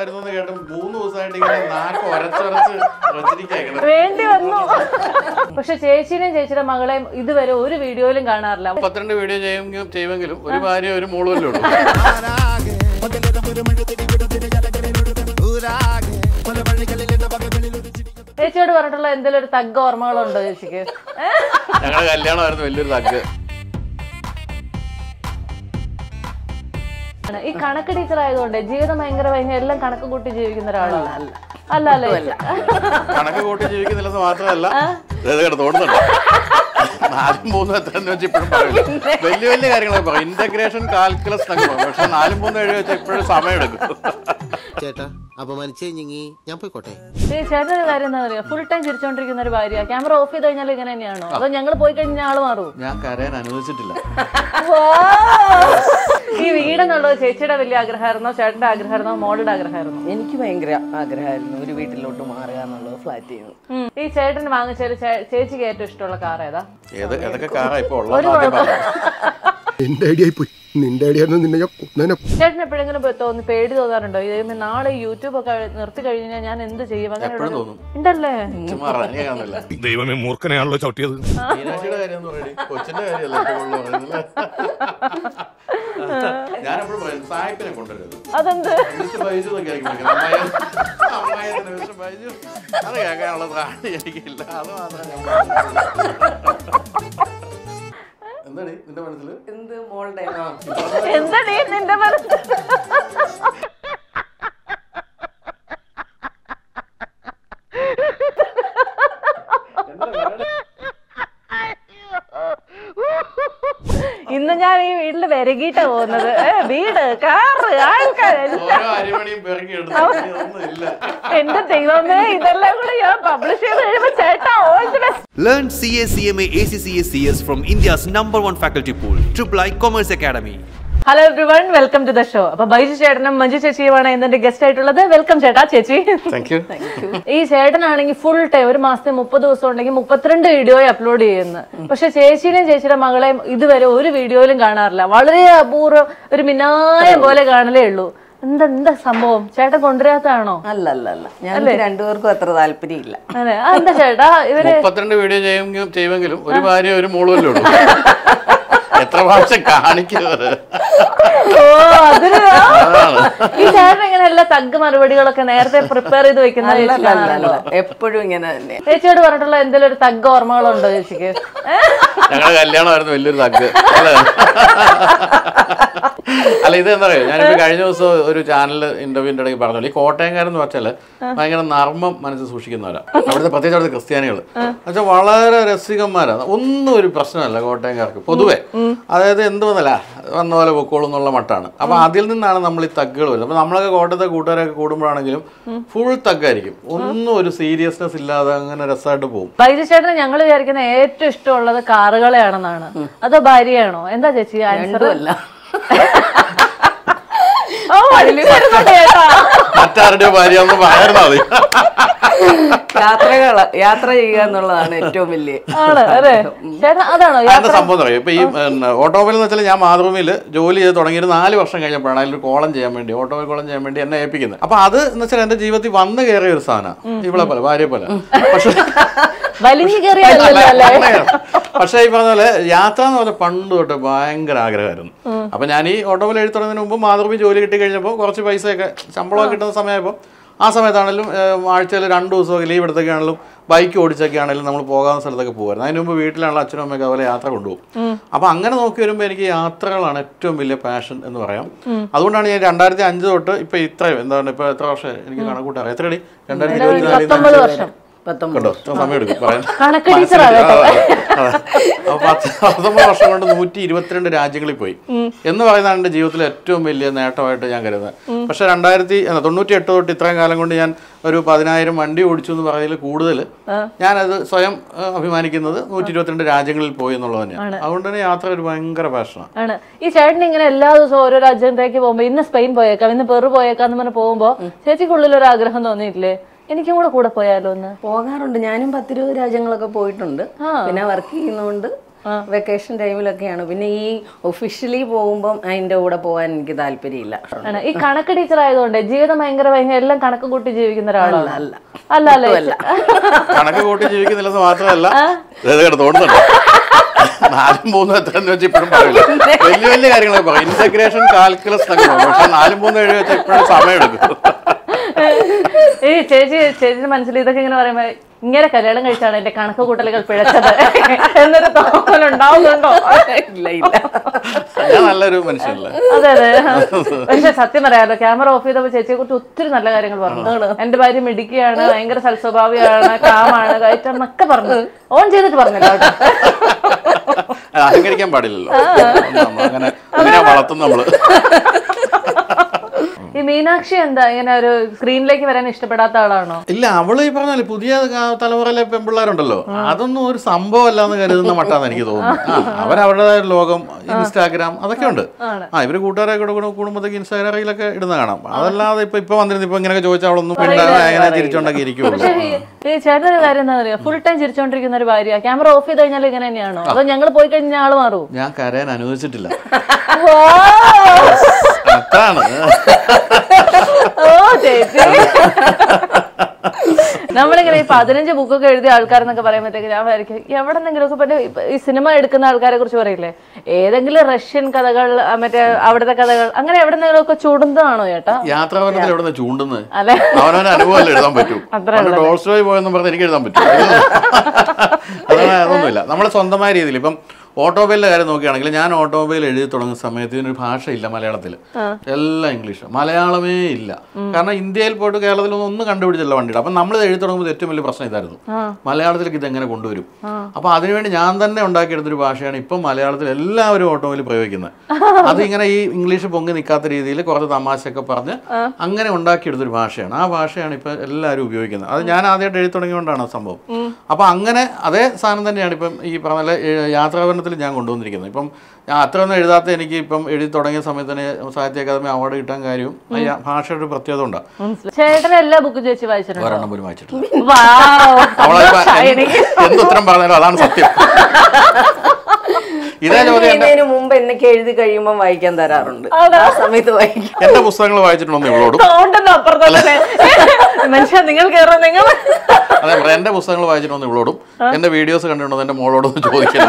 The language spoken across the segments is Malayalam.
വരുന്നെന്ന് കേട്ട് മൂന്ന് ദിവസമായിട്ട് ഇങ്ങനെ നാക്ക് ഒരച്ചൊരച്ച് വേണ്ടി വന്നു. പക്ഷെ ചേച്ചിനെയും ചേച്ചിയുടെ മകളെയും ഇതുവരെ ഒരു വീഡിയോയിലും കാണാറില്ല. പന്ത്രണ്ട് വീഡിയോ ചെയ്യുമെങ്കിലും ചെയ്യുമെങ്കിലും ഒരു ഭാര്യ ഒരു മോളുമല്ലേ ഉള്ളൂ. ചേച്ചിയോട് പറഞ്ഞിട്ടുള്ള എന്തെങ്കിലും ഒരു തഗ് ഓർമ്മകളുണ്ടോ ചേച്ചിക്ക്? ഞങ്ങളുടെ കല്യാണമായിരുന്നു വലിയൊരു തഗ്. ഈ കണക്ക് ടീച്ചർ ആയതുകൊണ്ട് ജീവിതം ഭയങ്കര ഭയങ്കര എല്ലാം കണക്ക് കൂട്ടി ജീവിക്കുന്ന ഒരാളാണ്. അല്ല അല്ല. കണക്ക് കൂട്ടി ജീവിക്കുന്നില്ലെന്ന് മാത്രമല്ല തോന്നുന്നുണ്ട് നാലും മൂന്നും എത്രയെന്ന് വെച്ച് ഇപ്പോഴും പറയില്ല വലിയ വലിയ കാര്യങ്ങളൊക്കെ പറയും. ഇന്റഗ്രേഷൻ കാൽക്കുലസ് എന്നൊക്കെ പറയും. പക്ഷെ നാലും മൂന്നും എഴുതി വെച്ചാൽ ഇപ്പോഴും സമയം എടുക്കും ചേട്ടാ അപമാനിച്ചു കഴിഞ്ഞി ഞാൻ പോയിക്കോട്ടെ. ചേട്ടൻ ഒരു കാര്യം എന്താ പറയാ? ഫുൾ ടൈം ചിരിച്ചോണ്ടിരിക്കുന്ന ഒരു ഭാര്യ. ക്യാമറ ഓഫ് ചെയ്ത് കഴിഞ്ഞാൽ ഇങ്ങനെ തന്നെയാണോ? അതോ ഞങ്ങൾ പോയി കഴിഞ്ഞാൽ ആൾ മാറും? ഞാൻ കരയാൻ അനുവദിച്ചിട്ടില്ല. ഈ വീടെന്നുള്ളത് ചേച്ചിയുടെ വലിയ ആഗ്രഹമായിരുന്നോ? ചേട്ടന്റെ ആഗ്രഹമായിരുന്നോ? മോളുടെ ആഗ്രഹമായിരുന്നോ? എനിക്ക് ഭയങ്കര ആഗ്രഹമായിരുന്നു ഒരു വീട്ടിലോട്ട് മാറുക എന്നുള്ളത് ഫ്ലാറ്റ് ചെയ്യുന്നു ഈ ചേട്ടൻ വാങ്ങിച്ചാൽ ചേച്ചിക്ക് ഏറ്റവും ഇഷ്ടമുള്ള കാർ ഏതാ? ഏത് ഏതൊക്കെ കാറാ ഇപ്പൊ ഉള്ളത് എന്റെ ഐഡിയ ആയി പോയി. നിന്റെ ഐഡിയ ആയിരുന്നു നിന്നെ ഞാൻ കൊന്നേനെ. ചേട്ടൻ എപ്പോഴെങ്കിലും തോന്നുന്നു പേടി തോന്നാറുണ്ടോ? ഇത് നാളെ യൂട്യൂബ് ഒക്കെ നിർത്തി കഴിഞ്ഞാൽ ഞാൻ എന്ത് ചെയ്യും? അങ്ങനെ ഉണ്ടല്ലേ? ദൈവമേ മൂർഖനെയാണല്ലോ ചവിട്ടിയത്. അതെന്ത്? അത് കേൾക്കാനുള്ള പ്രാണി എനിക്കില്ല. അത് മാത്രമേ എന്താടി നിന്റെ മനസ്സിൽ എന്ത് മോളുടെ? എന്താ നീ നിന്റെ മനസ്സിൽ ഇന്ന് ഞാൻ ഈ വീട്ടിൽ വിരകിട്ടാ പോകുന്നത്. ഏ, വീട് കാറ് ആൾക്കാരെല്ലാം. എന്റെ ദൈവമേ ഇതെല്ലാം കൂടെ ഞാൻ പബ്ലിഷ് ചെയ്ത് കഴിയുമ്പോ ചേട്ടാ all the best. Learn CA, CMA, ACCA, CS from India's number one faculty pool, Triple I Commerce Academy. Hello everyone welcome to the show അപ്പൊ ബൈജു ചേട്ടനും മഞ്ജു ചേച്ചിയുമാണ് എന്നെ ഗസ്റ്റ് ആയിട്ടുള്ളത്. വെൽക്കം ചേട്ടാ ചേച്ചി. ഈ ചേട്ടനാണെങ്കിൽ ഫുൾ ടൈം ഒരു മാസത്തെ മുപ്പത് ദിവസം ഉണ്ടെങ്കിൽ മുപ്പത്തിരണ്ട് വീഡിയോ അപ്ലോഡ് ചെയ്യുന്നത്. പക്ഷെ ചേച്ചിയുടെയും ചേച്ചിയുടെ മകളെയും ഇതുവരെ ഒരു വീഡിയോയിലും കാണാറില്ല. വളരെ അപൂർവം ഒരു മിനായം പോലെ കാണലേ ഉള്ളൂ. എന്താ എന്താ സംഭവം? ചേട്ടൻ കൊണ്ടുവരാത്തതാണോ? അല്ല അല്ല അല്ല. ഞങ്ങൾക്ക് രണ്ടുപേർക്കും അത്ര താല്പര്യമില്ല. എന്താ ചേട്ടാ? ഇവർ മുപ്പത്തിരണ്ട് വീഡിയോ ചെയ്യുമെങ്കിലും ചെയ്യുമെങ്കിലും ഒരു ഭാര്യ ഒരു മോളുമല്ലേ ഉള്ളൂ. എത്ര പ്രാവശ്യം കാണിക്കുന്നത്? ഓ അതിന് ഈ ചേട്ടൻ ഇങ്ങനെ എല്ലാ തഗ് മറുപടികളൊക്കെ നേരത്തെ പ്രിപ്പയർ ചെയ്ത് വെക്കുന്ന അല്ല ചേച്ചി അല്ല അല്ല കാണാറുണ്ടോ? അല്ല. എപ്പോഴും ഇങ്ങനെ തന്നെ. ചേച്ചിയോട് പറഞ്ഞിട്ടുള്ള എന്തെങ്കിലും ഒരു തഗ് ഓർമ്മകളുണ്ടോ ചേച്ചിക്ക്? ഞങ്ങളുടെ കല്യാണമായിരുന്നു വലിയൊരു തഗ് അല്ലേ? അല്ല ഇത് എന്താ പറയുക? ഞാനിപ്പോ കഴിഞ്ഞ ദിവസം ഒരു ചാനൽ ഇന്റർവ്യൂവിന്റെ ഇടയ്ക്ക് പറഞ്ഞു ഈ കോട്ടയംകാരെന്ന് വെച്ചാൽ ഭയങ്കര നർമ്മം മനസ്സിൽ സൂക്ഷിക്കുന്നവരാ. അവിടുത്തെ പ്രത്യേകിച്ച് അവിടുത്തെ ക്രിസ്ത്യാനികൾ എന്നുവെച്ചാൽ വളരെ രസികന്മാരാണ് ഒന്നും ഒരു പ്രശ്നമല്ല കോട്ടയംകാർക്ക്. പൊതുവെ. അതായത് എന്ത് വന്നല്ല വന്ന പോലെ പൊക്കോളും എന്നുള്ള മട്ടാണ്. അപ്പൊ അതിൽ നിന്നാണ് നമ്മൾ ഈ തഗ്ഗുകൾ വരുന്നത്. അപ്പൊ നമ്മളൊക്കെ കോട്ടയത്തെ കൂട്ടുകാരൊക്കെ കൂടുമ്പോഴാണെങ്കിലും ഫുൾ തഗ്ഗായിരിക്കും ഒന്നും ഒരു സീരിയസ്നെസ് ഇല്ലാതെ അങ്ങനെ രസമായിട്ട് പോകും ബൈജു ചേട്ടന് ഞങ്ങൾ വിചാരിക്കുന്ന ഏറ്റവും ഇഷ്ടമുള്ളത് കാറുകളെയാണെന്നാണ്. അതോ ഭാര്യയാണോ? എന്താ ചേച്ചി? ആൻസർ ചേട്ടാ മറ്റാരുടെയോ ഭാര്യ യാത്രകൾ യാത്ര ചെയ്യുക എന്നുള്ളതാണ് ഏറ്റവും വലിയ അതാണോ യാത്ര? സംഭവം ഇപ്പൊ ഈ ഓട്ടോമൊബൈൽ എന്ന് വെച്ചാൽ ഞാൻ മാതൃഭൂമിയിൽ ജോലി ചെയ്ത് തുടങ്ങിയിട്ട് നാല് വർഷം കഴിഞ്ഞപ്പോഴാണ് അതിലൊരു കോളം ചെയ്യാൻ വേണ്ടി ഓട്ടോമൊബൈൽ കോളം ചെയ്യാൻ വേണ്ടി എന്നെ ഏൽപ്പിക്കുന്നത്. അപ്പൊ അത് എന്ന് വെച്ചാൽ എന്റെ ജീവിതത്തിൽ വന്നു കയറിയ ഒരു സാധനം ഇവളെ പോലെ ഭാര്യ പോലെ. പക്ഷെ വലിഞ്ഞു പക്ഷേ ഈ പറഞ്ഞ പോലെ യാത്ര എന്ന് പറഞ്ഞാൽ പണ്ട് തൊട്ട് ഭയങ്കര ആഗ്രഹമായിരുന്നു. അപ്പൊ ഞാൻ ഈ ഓട്ടോമൊബൈൽ എഴുതി തുടങ്ങുന്നതിന് മുമ്പ് മാതൃഭൂമി ജോലി കിട്ടി കഴിഞ്ഞപ്പോൾ കുറച്ച് പൈസയൊക്കെ ശമ്പളമൊക്കെ കിട്ടുന്ന സമയമായപ്പോൾ ആ സമയത്താണെങ്കിലും ആഴ്ചയിൽ രണ്ട് ദിവസമൊക്കെ ലീവ് എടുത്തൊക്കെ ആണെങ്കിലും ബൈക്ക് ഓടിച്ചൊക്കെ ആണെങ്കിലും നമ്മൾ പോകാവുന്ന സ്ഥലത്തൊക്കെ പോകുമായിരുന്നു. അതിന് മുമ്പ് വീട്ടിലാണല്ലോ അച്ഛനും അമ്മയൊക്കെ അതുപോലെ യാത്ര കൊണ്ടുപോകും. അപ്പൊ അങ്ങനെ നോക്കി വരുമ്പോൾ എനിക്ക് യാത്രകളാണ് ഏറ്റവും വലിയ പാഷൻ എന്ന് പറയാം. അതുകൊണ്ടാണ് ഞാൻ രണ്ടായിരത്തി അഞ്ച് തൊട്ട് ഇപ്പൊ ഇത്രയും എന്താണ് ഇപ്പൊ എത്ര വർഷം എനിക്ക് കണക്കൂട്ടാം എത്രയടി? രണ്ടായിരത്തി പത്തൊമ്പത് ഇരുപത്തി വർഷം. പത്തൊമ്പത് വർഷം. കൊണ്ട് നൂറ്റി ഇരുപത്തിരണ്ട് രാജ്യങ്ങളിൽ പോയി. എന്ന് പറയുന്നതാണ് എന്റെ ജീവിതത്തിലെ ഏറ്റവും വലിയ നേട്ടമായിട്ട് ഞാൻ കരുതുന്നത്. പക്ഷെ രണ്ടായിരത്തി തൊണ്ണൂറ്റി എട്ട് തൊട്ട് ഇത്രയും കാലം കൊണ്ട് ഞാൻ ഒരു പതിനായിരം വണ്ടി ഓടിച്ചു എന്ന് പറയുന്നതിൽ കൂടുതൽ ഞാനത് സ്വയം അഭിമാനിക്കുന്നത് നൂറ്റി ഇരുപത്തിരണ്ട് രാജ്യങ്ങളിൽ പോയി എന്നുള്ളത് തന്നെയാണ്. അതുകൊണ്ട് തന്നെ യാത്ര ഒരു ഭയങ്കര പാഷനാണ് ആണ്. ഈ ചേട്ടൻ ഇങ്ങനെ എല്ലാ ദിവസവും ഓരോ രാജ്യത്തേക്ക് പോകുമ്പോ ഇന്ന് സ്പെയിൻ പോയേക്കാം ഇന്ന് പെറു പോയേക്കാം എന്ന് പറഞ്ഞ് പോകുമ്പോ ചേച്ചിക്കുള്ളിൽ ഒരു ആഗ്രഹം തോന്നിയിട്ടില്ലേ? എനിക്കും കൂടെ കൂടെ പോയാലോ ഒന്ന്? പോകാറുണ്ട്. ഞാനും പത്തിരുപത് രാജ്യങ്ങളൊക്കെ പോയിട്ടുണ്ട്. പിന്നെ വർക്ക് ചെയ്യുന്നതുകൊണ്ട് വെക്കേഷൻ ടൈമിലൊക്കെയാണ് പിന്നെ ഈ ഒഫീഷ്യലി പോകുമ്പോൾ അതിന്റെ കൂടെ പോകാൻ എനിക്ക് താല്പര്യമില്ല. ഈ കണക്ക് ടീച്ചർ ആയതുകൊണ്ട് ജീവിതം ഭയങ്കര ഭയങ്കര എല്ലാം കണക്ക് കൂട്ടി ജീവിക്കുന്ന ഒരാളല്ല അല്ല. അല്ല. അല്ല കണക്ക് കൂട്ടി ജീവിക്കുന്നില്ലെന്ന് മാത്രമല്ല തോന്നുന്നുണ്ട് നാലും മൂന്നും എത്രയെന്ന് വെച്ച് ഇപ്പോഴും പറയില്ല. വലിയ വലിയ കാര്യങ്ങളൊക്കെ പറയും. ഇന്റഗ്രേഷൻ കാൽക്കുലസ് എന്നൊക്കെ പക്ഷെ നാലും മൂന്നും എഴുതി വെച്ചാൽ ഇപ്പോഴും സമയം എടുക്കും ഈ ചേച്ചി ചേച്ചിയുടെ മനസ്സിൽ ഇതൊക്കെ ഇങ്ങനെ പറയുമ്പോ ഇങ്ങനെ കല്യാണം കഴിച്ചാണ് എന്റെ കണക്ക് കൂട്ടലുകൾ പിഴച്ചത് എന്നൊരു തോന്നലുണ്ടാവുന്നുണ്ടോ ഇല്ല ഇല്ല. നല്ലൊരു മനുഷ്യനല്ലേ? അതെ അതെ. പക്ഷെ സത്യം പറയാലോ ക്യാമറ ഓഫ് ചെയ്തപ്പോ ചേച്ചിയെ കുറിച്ച് ഒത്തിരി നല്ല കാര്യങ്ങൾ പറഞ്ഞു. എന്റെ ഭാര്യ മിടിക്കുകയാണ് ഭയങ്കര സൽസ്വഭാവിയാണ് കാമാണ് കയറ്റെന്നൊക്കെ പറഞ്ഞു. ഓൺ ചെയ്തിട്ട് പറഞ്ഞല്ലോ അഹങ്കരിക്കാൻ പാടില്ലല്ലോ. അങ്ങനെ അങ്ങനെ വളർത്തും നമ്മൾ. ഈ മീനാക്ഷി എന്താ? ഇങ്ങനെ ഒരു സ്ക്രീനിലേക്ക് വരാൻ ഇഷ്ടപ്പെടാത്ത ആളാണോ? ഇല്ല അവൾ ഈ പറഞ്ഞാൽ പുതിയ തലമുറയിലെ പെൺപിള്ളേരുണ്ടല്ലോ. അതൊന്നും ഒരു സംഭവം അല്ലാന്ന് കരുതുന്ന മട്ടാന്ന് എനിക്ക് തോന്നുന്നു. അവരവരുടെ അവരവരുടേതായ ലോകം ഇൻസ്റ്റാഗ്രാം അതൊക്കെ ഉണ്ട്. ആ ഇവർ കൂട്ടുകാരെ കൂടെ കൂടെ കൂടുമ്പോഴത്തേക്ക് ഇൻസ്റ്റാഗ്രാം റീലൊക്കെ ഇടുന്ന കാണാം. അതല്ലാതെ ഇപ്പൊ ഇപ്പൊ വന്നിരുന്നു ഇപ്പൊ ഇങ്ങനെയൊക്കെ ചോദിച്ചാൽ അവളൊന്നും അങ്ങനെ തിരിച്ചോണ്ടൊക്കെ ഈ ചേട്ടനൊരു കാര്യം എന്താ പറയാ ഫുൾ ടൈം ചിരിച്ചോണ്ടിരിക്കുന്ന ഒരു ഭാര്യ. ക്യാമറ ഓഫ് ചെയ്ത് കഴിഞ്ഞാൽ ഇങ്ങനെ തന്നെയാണോ? അതോ ഞങ്ങൾ പോയി കഴിഞ്ഞാൽ ആൾ മാറും ഞാൻ കരയാൻ അനുവദിച്ചിട്ടില്ല. അതാണ് ഓ ചേച്ചി. നമ്മളിങ്ങനെ ഈ പതിനഞ്ച് ബുക്കൊക്കെ എഴുതിയ ആൾക്കാരെന്നൊക്കെ പറയുമ്പോഴത്തേക്ക് ഞാൻ വരയ്ക്കും എവിടെന്നെങ്കിലുമൊക്കെ പിന്നെ ഇപ്പൊ ഈ സിനിമ എടുക്കുന്ന ആൾക്കാരെ കുറിച്ച് പറയില്ലേ? ഏതെങ്കിലും റഷ്യൻ കഥകൾ മറ്റേ അവിടുത്തെ കഥകൾ അങ്ങനെ എവിടെന്നെങ്കിലും ഒക്കെ ചൂടുന്നതാണോ ചേട്ടാ യാത്രാഭരണത്തിൽ എവിടെ ചൂണ്ടുന്നത് അവനവന്റെ അനുഭവമല്ലേ എഴുതാൻ പറ്റും. ടോൾസ്റ്റോയ് പോയെന്നും പറഞ്ഞ് എനിക്ക് എഴുതാൻ പറ്റും. അതൊന്നുമില്ല നമ്മൾ സ്വന്തമായ രീതിയിൽ ഇപ്പം ഓട്ടോമൊബൈലിന്റെ കാര്യം നോക്കുകയാണെങ്കിൽ ഞാൻ ഓട്ടോമൊബൈൽ എഴുതി തുടങ്ങുന്ന സമയത്ത് ഇതിനൊരു ഭാഷയില്ല മലയാളത്തിൽ എല്ലാം ഇംഗ്ലീഷ്. മലയാളമേ ഇല്ല. കാരണം ഇന്ത്യയിൽ പോയിട്ട് കേരളത്തിലൊന്നും ഒന്നും കണ്ടുപിടിച്ചില്ല വണ്ടിയുടെ. അപ്പം നമ്മൾ എഴുതി തുടങ്ങുമ്പോൾ ഏറ്റവും വലിയ പ്രശ്നം ഇതായിരുന്നു. മലയാളത്തിലേക്ക് ഇത് എങ്ങനെ കൊണ്ടുവരും? അപ്പോൾ അതിനുവേണ്ടി ഞാൻ തന്നെ ഉണ്ടാക്കിയെടുത്തൊരു ഭാഷയാണ് ഇപ്പം മലയാളത്തിൽ എല്ലാവരും ഓട്ടോമൊബൈൽ പ്രയോഗിക്കുന്നത്. അതിങ്ങനെ ഈ ഇംഗ്ലീഷ് പൊങ്ങി നിൽക്കാത്ത രീതിയിൽ കുറച്ച് തമാശയൊക്കെ പറഞ്ഞ് അങ്ങനെ ഉണ്ടാക്കിയെടുത്തൊരു ഭാഷയാണ്. ആ ഭാഷയാണ് ഇപ്പം എല്ലാവരും ഉപയോഗിക്കുന്നത്. അത് ഞാൻ ആദ്യമായിട്ട് എഴുതി തുടങ്ങിയോണ്ടാണ് ആ സംഭവം. അപ്പോൾ അങ്ങനെ അതേ സാധനം തന്നെയാണ് ഇപ്പം ഈ പറഞ്ഞ പോലെ, ഏ, യാത്രാഭരണത്തിൽ ഞാൻ കൊണ്ടുവന്നിരിക്കുന്നത്. ഇപ്പം ഞാൻ അത്രയൊന്നും എഴുതാത്ത എനിക്ക് ഇപ്പം എഴുതി തുടങ്ങിയ സമയത്ത് തന്നെ സാഹിത്യ അക്കാദമി അവാർഡ് കിട്ടാൻ കാര്യവും ഭാഷയുടെ ഒരു പ്രത്യേകത ഉണ്ടാകും ചേട്ടൻ എല്ലാ ബുക്കും ചേച്ചി വായിച്ചിട്ടുണ്ടോ? ഒരെണ്ണം പോലും Shining. എന്തുത്തരം പറഞ്ഞാലും അതാണ് സത്യം. ഇതേ ചോദ്യം എന്റെ മുമ്പ് എന്നൊക്കെ എഴുതി കഴിയുമ്പോൾ വായിക്കാൻ തരാറുണ്ട്. ആ സമയത്ത് വായിക്കും. എന്റെ പുസ്തകങ്ങൾ വായിച്ചിട്ടുണ്ടെന്ന് ഇവളോടും. മനുഷ്യ നിങ്ങൾ കയറോ നിങ്ങൾ. അതെ എന്റെ പുസ്തകങ്ങൾ വായിച്ചിട്ടുണ്ടെന്ന് ഇവളോടും. എന്റെ വീഡിയോസ് കണ്ടിട്ടുണ്ടോ എന്റെ മോളോടൊന്നും ചോദിക്കില്ല.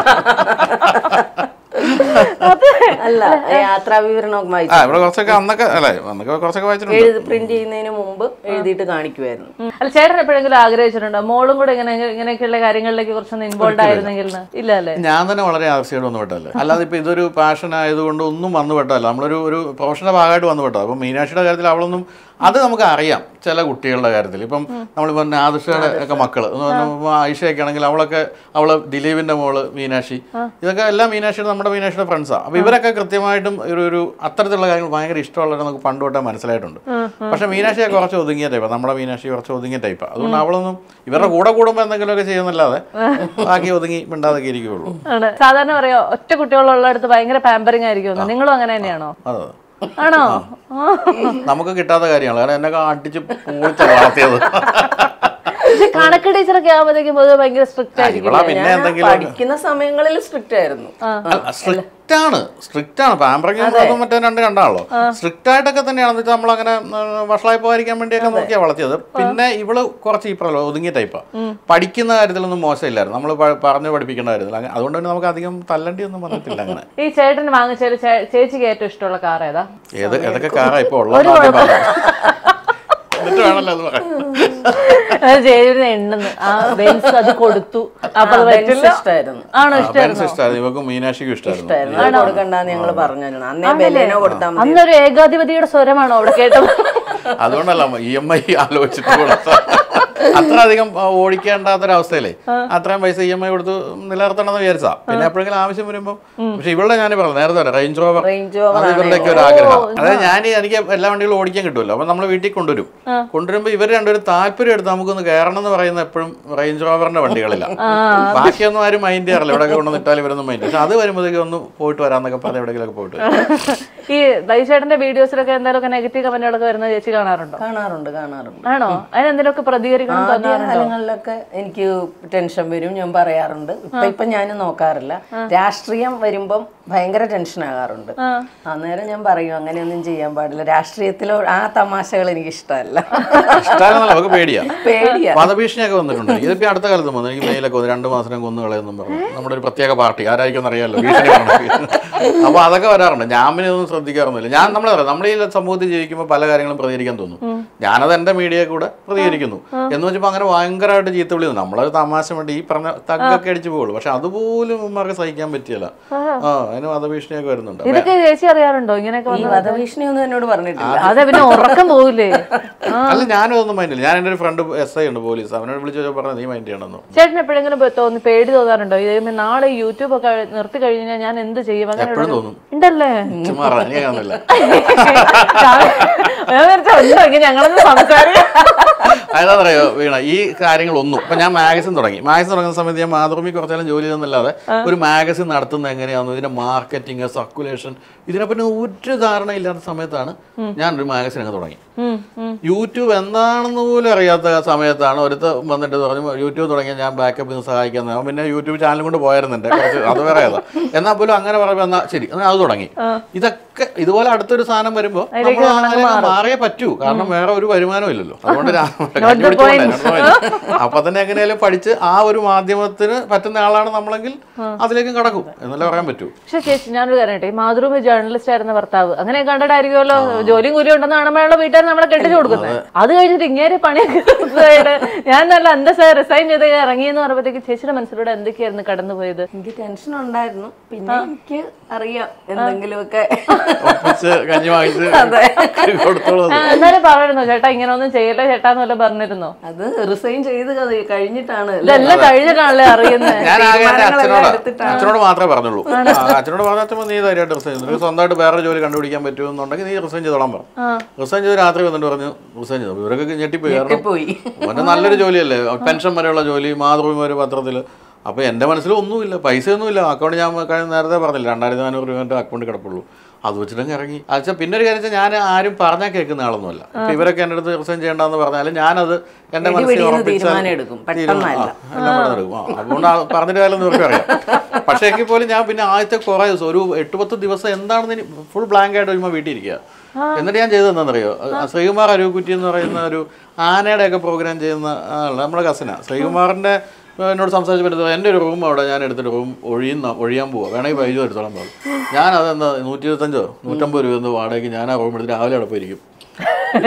അല്ല യാത്രാ വിവരണമൊക്കെ ആ വായിച്ചു ഇവിടെ കുറച്ചൊക്കെ അന്നൊക്കെ അല്ലേ അന്നൊക്കെ കുറച്ചൊക്കെ വായിച്ചിട്ടുണ്ട്. എഴുതി പ്രിന്റ് ചെയ്യുന്നതിന് മുമ്പ് എഴുതിയിട്ട് കാണിക്കുമായിരുന്നു അല്ല ചേട്ടൻ എപ്പോഴെങ്കിലും ആഗ്രഹിച്ചിട്ടുണ്ടോ? മോളും കൂടെ ഇങ്ങനെ ഇങ്ങനെയൊക്കെയുള്ള കാര്യങ്ങളിലേക്ക് കുറച്ചൊന്ന് ഇൻവോൾവ് ആയിരുന്നെങ്കിൽ എന്ന്? ഇല്ല അല്ലേ? ഞാൻ തന്നെ വളരെ ആവശ്യമായിട്ട് വന്നു പെട്ടല്ലേ അല്ലാതെ ഇപ്പൊ ഇതൊരു പാഷൻ ആയതുകൊണ്ട് ഒന്നും വന്നുപെട്ടല്ല നമ്മളൊരു ഒരു പ്രൊഫഷണൽ ഭാഗമായിട്ട് വന്നുപെട്ടോ അപ്പം മീനാക്ഷിയുടെ കാര്യത്തിൽ അവളൊന്നും അത് നമുക്ക് അറിയാം ചില കുട്ടികളുടെ കാര്യത്തിൽ. ഇപ്പം നമ്മളിപ്പോൾ ആദർശയുടെ ഒക്കെ മക്കൾ. എന്ന് പറഞ്ഞാൽ ഐഷയൊക്കെ ആണെങ്കിൽ അവളൊക്കെ അവൾ ദിലീപിന്റെ മോൾ മീനാക്ഷി. ഇതൊക്കെ എല്ലാം മീനാക്ഷിയുടെ നമ്മുടെ മീനാക്ഷിയുടെ ഫ്രണ്ട്സാണ് അപ്പൊ ഇവരൊക്കെ കൃത്യമായിട്ടും ഒരു ഒരു അത്തരത്തിലുള്ള കാര്യങ്ങൾ ഭയങ്കര ഇഷ്ടമുള്ളവരെ നമുക്ക് പണ്ട് തൊട്ടേ മനസ്സിലായിട്ടുണ്ട്. പക്ഷെ മീനാക്ഷിയെ കുറച്ച് ഒതുങ്ങിയ ടൈപ്പാണ് നമ്മുടെ മീനാക്ഷി കുറച്ച് ഒതുങ്ങിയ ടൈപ്പാണ് അതുകൊണ്ട് അവളൊന്നും ഇവരുടെ കൂടെ കൂടുമ്പോൾ എന്തെങ്കിലുമൊക്കെ ചെയ്യുന്നല്ലാതെ ബാക്കി ഒതുങ്ങി മിണ്ടാതൊക്കെ ഇരിക്കുകയുള്ളൂ സാധാരണ പറയാ ഒറ്റ കുട്ടികളുള്ള അടുത്ത് ഭയങ്കര പാമ്പറിംഗ് ആയിരിക്കും നിങ്ങളും അങ്ങനെ തന്നെയാണോ? അതെ. ആണോ? നമുക്ക് കിട്ടാത്ത കാര്യമാണ് കാരണം എന്നെ അടിച്ച് പൂച്ച വളർത്തിയത്. ആകുമ്പോഴത്തേക്കും പൊതുവെ ഭയങ്കര സ്ട്രിക്റ്റ് ആയിരിക്കും പഠിക്കുന്ന സമയങ്ങളിൽ സ്ട്രിക്റ്റ് ആയിരുന്നു. സ്ട്രിക്റ്റ് ആണ് സ്ട്രിക്റ്റ് ആണ്. മറ്റേ രണ്ട് രണ്ടാണല്ലോ. സ്ട്രിക്റ്റ് ആയിട്ടൊക്കെ തന്നെയാണ്. വെച്ചാൽ നമ്മളങ്ങനെ വഷളായി പോകാതിരിക്കാൻ വേണ്ടിയൊക്കെ നോക്കിയാ വളർത്തിയത്. പിന്നെ ഇവൾ കുറച്ച് ഈ പറഞ്ഞല്ലോ ഒതുങ്ങിയ ടൈപ്പാ പഠിക്കുന്ന കാര്യത്തിലൊന്നും മോശമില്ലായിരുന്നു. നമ്മൾ പറഞ്ഞു പഠിപ്പിക്കേണ്ട കാര്യത്തിൽ അതുകൊണ്ട് തന്നെ നമുക്ക് അധികം തല്ലണ്ടി ഒന്നും വന്നിട്ടില്ല അങ്ങനെ. ഈ ചേട്ടൻ വാങ്ങിച്ചാൽ ചേച്ചിക്ക് ഏറ്റവും ഇഷ്ടമുള്ള കാർ ഏതാ? ഏത് ഏതൊക്കെ കാറാ ഇപ്പൊ ഉള്ളത്. എന്നിട്ട് വേണമല്ലോ അത് പറയാം എണ്ണുന്നു. ആ ബെൻസ് അത് കൊടുത്തു. അപ്പൊ അത് ബെൻസ് പറ്റില്ല ഇഷ്ടമായിരുന്നു. ആണോ ബെൻസ് ഇഷ്ടായിരുന്നു ഇഷ്ടമായിരുന്നു. ഇവക്കും മീനാക്ഷിക്കും ഇഷ്ടമായിരുന്നു. കൊടുക്കണ്ടെന്ന് ഞങ്ങൾ പറഞ്ഞിരുന്നു അന്നേ ബെല്ലിനോ കൊടുത്താൽ മതി. അന്നൊരു ഏകാധിപതിയുടെ സ്വരമാണോ അവിടെ കേട്ടത്? അതുകൊണ്ടല്ല ഇ എം ഐ ആലോചിച്ചിട്ട് കൊടുത്ത അത്ര അധികം ഓടിക്കേണ്ടാത്തൊരവസ്ഥയിലേ. അത്രയും പൈസ ഇ എം ഐ കൊടുത്ത് നിലനിർത്തണമെന്ന് വിചാരിച്ചാ പിന്നെ എപ്പോഴെങ്കിലും ആവശ്യം വരുമ്പോൾ പക്ഷെ ഇവളുടെ ഞാൻ പറഞ്ഞു നേരത്തെ പറയാം റേഞ്ച് ഓവർ അത് ഇവരുടെയൊക്കെ ഒരു ആഗ്രഹം. അതായത് ഞാൻ എനിക്ക് എല്ലാ വണ്ടികളും ഓടിക്കാൻ കിട്ടുമല്ലോ. അപ്പൊ നമ്മൾ വീട്ടിൽ കൊണ്ടുവരും. കൊണ്ടുവരുമ്പോൾ ഇവർ രണ്ടുപേരും താല്പര്യം എടുത്ത് നമുക്കൊന്ന് കയറണം എന്ന് പറയുന്ന എപ്പോഴും റേഞ്ച് റോവറിന്റെ വണ്ടികളില്ല. ബാക്കിയൊന്നും ആരും മൈൻഡ് ചെയ്യാറില്ല. ഇവിടെ കൊണ്ടുവന്നിട്ടാൽ ഇവരൊന്നും മൈൻഡ് പക്ഷെ അത് വരുമ്പോഴത്തേക്കും ഒന്ന് പോയിട്ട് വരാന്നൊക്കെ പറഞ്ഞ് എവിടെയെങ്കിലൊക്കെ പോയിട്ട് വരും. ഈ ദൈശേട്ടന്റെ വീഡിയോസിലൊക്കെ എന്തായാലും നെഗറ്റീവ് കമന്റുകളൊക്കെ വരുന്ന ചേച്ചി കാണാറുണ്ടോ? കാണാറുണ്ട് കാണാറുണ്ട്. ആണോ? അതിനെന്തെങ്കിലുമൊക്കെ പ്രതികരിക്കും ആദ്യ കാലങ്ങളിലൊക്കെ എനിക്ക് ടെൻഷൻ വരും ഞാൻ പറയാറുണ്ട്. ഇപ്പൊ ഇപ്പൊ ഞാൻ നോക്കാറില്ല. രാഷ്ട്രീയം വരുമ്പം ഭയങ്കര ടെൻഷൻ ആകാറുണ്ട്. അന്നേരം ഞാൻ പറയും അങ്ങനെയൊന്നും ചെയ്യാൻ പാടില്ല. രാഷ്ട്രീയത്തിലോ ആ തമാശകൾ എനിക്ക് ഇഷ്ടമല്ല. ഇഷ്ടമല്ല നമുക്ക് പേടിയാ. പേടിയാ. വധഭീഷണിയൊക്കെ വന്നിട്ടുണ്ട്. ഇതിപ്പോ അടുത്ത കാലത്ത് വന്നു. എനിക്ക് മെയിലൊക്കെ വന്നു. രണ്ട് മാസം കൊന്നു കളയെന്നും പറഞ്ഞു. നമ്മുടെ ഒരു പ്രത്യേക പാർട്ടി. ആരായിരിക്കും അറിയാമല്ലോ ഭീഷണി അപ്പൊ അതൊക്കെ വരാറുണ്ട്. ഞാൻ പിന്നെ ഒന്നും ശ്രദ്ധിക്കാറൊന്നുമില്ല. ഞാൻ നമ്മളെ നമ്മൾ ഈ സമൂഹത്തിൽ ജീവിക്കുമ്പോൾ പല കാര്യങ്ങളും പ്രതികരിക്കാൻ തോന്നും. ഞാനത് എന്റെ മീഡിയ കൂടെ പ്രതികരിക്കുന്നു. എന്ന് വെച്ചപ്പോൾ അങ്ങനെ ഭയങ്കരമായിട്ട് ചീത്ത വിളിക്കുന്നു നമ്മളൊരു തമാശ വേണ്ടി ഈ പറഞ്ഞ തഗ്ഗൊക്കെ അടിച്ചു പോകുള്ളൂ പക്ഷെ അതുപോലും ഉമ്മാർക്ക് സഹിക്കാൻ പറ്റിയല്ല. ആ. അതിന് വധഭീഷണിയൊക്കെ വരുന്നുണ്ട്. അപ്പൊ ഇതൊക്കെ ചേച്ചി അറിയാറുണ്ടോ? ഇങ്ങനെയൊക്കെ ഈ വന്നത് വധഭീഷണി ഒന്നും എന്നോട് പറഞ്ഞിട്ടില്ല. അതെ പിന്നെ ഉറക്കം പോകില്ലേ അല്ല ഞാനും ഒന്നും മൈൻഡില്ല ഞാൻ എന്റെ ഒരു ഫ്രണ്ട് എസ് ഐ ഉണ്ട് പോലീസ് അവനോട് വിളിച്ചു പറഞ്ഞു നീ മൈൻഡ് ചെയ്യണമെന്നു ചേട്ടൻ എപ്പോഴെങ്കിലും തോന്നി പേടി തോന്നാറുണ്ടോ? ഇത് നാളെ യൂട്യൂബ് ഒക്കെ നിർത്തി കഴിഞ്ഞാൽ ഞാൻ എന്ത് ചെയ്യും? അങ്ങനെ എപ്പോഴും തോന്നും. ഉണ്ടല്ലേ? ചുമ്മാ ഞങ്ങളൊന്ന് സംസാരിക്കാം. അതെന്താണെന്നറിയോ വീണ ഈ കാര്യങ്ങളൊന്നും. ഇപ്പൊ ഞാൻ മാഗസിൻ തുടങ്ങി. മാഗസിൻ തുടങ്ങുന്ന സമയത്ത് ഞാൻ മാതൃഭൂമി കുറച്ചാലും ജോലി ചെയ്തെന്നല്ലാതെ ഒരു മാഗസിൻ നടത്തുന്ന എങ്ങനെയാണെന്ന് ഇതിന്റെ മാർക്കറ്റിംഗ് സർക്കുലേഷൻ ഇതിനെപ്പറ്റി ഒരു ധാരണ ഇല്ലാത്ത സമയത്താണ് ഞാൻ ഒരു മാഗസിൻ അങ്ങ് തുടങ്ങി. യൂട്യൂബ് എന്താണെന്ന് പോലും അറിയാത്ത സമയത്താണ് ഒരുത്ത വന്നിട്ട് പറഞ്ഞു യൂട്യൂബ് തുടങ്ങിയ ഞാൻ ബാക്കപ്പ് നിന്ന് സഹായിക്കാൻ അവൻ പിന്നെ യൂട്യൂബ് ചാനൽ കൊണ്ട് പോയിരുന്നുണ്ട് കുറച്ച് അത് വേറെ എന്നാ എന്നാൽ പോലും അങ്ങനെ പറയുമ്പോൾ എന്നാ ശരി അത് തുടങ്ങി. ഇതൊക്കെ ഇതുപോലെ അടുത്തൊരു സാധനം വരുമ്പോൾ നമ്മൾ അങ്ങനെ മാറിയേ പറ്റൂ. കാരണം വേറെ ഒരു വരുമാനം ഇല്ലല്ലോ. അതുകൊണ്ട് അപ്പൊ തന്നെ എങ്ങനെയാലും പഠിച്ച് ആ ഒരു മാധ്യമത്തിന് പറ്റുന്ന ആളാണ് നമ്മളെങ്കിൽ അതിലേക്കും കടക്കും. എന്നല്ലേ പറയാൻ പറ്റൂ. പക്ഷെ ചേച്ചി ഞാനൊരു കാര്യം കേട്ടെ ഈ മാതൃഭൂമി ജേർണലിസ്റ്റ് ആയിരുന്ന ഭർത്താവ് അങ്ങനെ കണ്ടിട്ടായിരിക്കുമല്ലോ ജോലിയും കൂലി ഉണ്ടെന്ന് കാണുമ്പോഴുള്ള വീട്ടുകാർ നമ്മളെ കെട്ടിച്ചു കൊടുക്കുന്നത്. അത്. കഴിഞ്ഞിട്ട് ഇങ്ങനെ പണിയൊക്കെ കൊടുത്തതായിട്ട് ഞാൻ നല്ല അന്തസ്സായി റിസൈൻ ചെയ്ത് ഇറങ്ങി എന്ന് പറയുമ്പോഴത്തേക്ക് ചേച്ചിയുടെ മനസ്സിലൂടെ എന്തൊക്കെയായിരുന്നു കടന്നുപോയത്? എനിക്ക് ടെൻഷൻ ഉണ്ടായിരുന്നു. പിന്നെ എനിക്ക് അറിയാം എന്തെങ്കിലുമൊക്കെ. എന്നാലും പറയുന്നു ചേട്ടാ ഇങ്ങനെ ഒന്നും ചെയ്യട്ടെ ചേട്ടാ വല്ല പറഞ്ഞിരുന്നോ? അത് റിസൈൻ ചെയ്ത് കഴിഞ്ഞിട്ടാണ് ഇതെല്ലാം കഴിഞ്ഞിട്ടാണല്ലേ അറിയുന്നത് ഞാൻ ആകെ എന്റെ അച്ഛനോട് അച്ഛനോട് മാത്രമേ പറഞ്ഞുള്ളൂ. അച്ഛനോട് പറഞ്ഞ നീ ധൈര്യമായിട്ട് റിസൈൻ ചെയ്തു. നിനക്ക് സ്വന്തമായിട്ട് വേറെ ജോലി കണ്ടുപിടിക്കാൻ പറ്റുമെന്നുണ്ടെങ്കിൽ നീ റിസൈൻ ചെയ്തോളാം പറ. റിസൈൻ ചെയ്ത് രാത്രി വന്നിട്ട് പറഞ്ഞു റിസൈൻ ചെയ്തു? അപ്പൊ ഇവരൊക്കെ ഞെട്ടിപ്പോയി. കാരണം നല്ലൊരു ജോലിയല്ലേ? പെൻഷൻ വരെയുള്ള ജോലി മാതൃഭൂമി ഒരു പത്രത്തിൽ അപ്പോൾ എന്റെ മനസ്സിൽ ഒന്നുമില്ല പൈസ ഒന്നുമില്ല അക്കൗണ്ട് ഞാൻ നേരത്തെ പറഞ്ഞില്ല രണ്ടായിരത്തി നാനൂറ് രൂപ എന്റെ അക്കൗണ്ടിൽ കിടപ്പുള്ളൂ. അത് വെച്ചിട്ടങ്ങ് ഇറങ്ങി അച്ഛാ പിന്നെ ഒരു കാര്യം ഞാൻ ആരും പറഞ്ഞാൽ കേൾക്കുന്ന ആളൊന്നുമല്ല. ഇപ്പൊ ഇവരൊക്കെ എന്റെ അടുത്ത് റിസൈൻ ചെയ്യേണ്ടെന്ന് പറഞ്ഞാലും ഞാനത് എന്റെ മനസ്സിൽ അതുകൊണ്ട് പറഞ്ഞിട്ട് കാര്യം നിനക്ക് അറിയാം. പക്ഷേ എങ്കിൽ പോലും ഞാൻ പിന്നെ ആദ്യത്തെ കുറേ ദിവസം ഒരു എട്ട് പത്ത് ദിവസം എന്താണെന്ന് ഫുൾ ബ്ലാങ്ക് ആയിട്ട് വരുമ്പോൾ വീട്ടിൽ ഇരിക്കുക എന്നിട്ട് ഞാൻ ചെയ്തതെന്നറിയോ ശ്രീകുമാർ അരൂക്കുറ്റി എന്ന് പറയുന്ന ഒരു ആനയുടെ ഒക്കെ പ്രോഗ്രാം ചെയ്യുന്ന ആളാണ് നമ്മുടെ കസിനാണ് ശ്രീകുമാറിന്റെ എന്നോട് സംസാരിച്ചപ്പോൾ എന്റെ ഒരു റൂം അവിടെ ഞാൻ എടുത്തിട്ട് റൂം ഒഴിയുന്ന ഒഴിയാൻ പോവാ. വേണമെങ്കിൽ പൈസ എടുത്തോളം പോകും ഞാൻ അതെന്താ നൂറ്റി ഇരുപത്തഞ്ചോ നൂറ്റമ്പത് രൂപ എന്ന് വാടകയ്ക്ക് ഞാൻ ആ റൂം എടുത്ത് രാവിലെ അവിടെ പോയിരിക്കും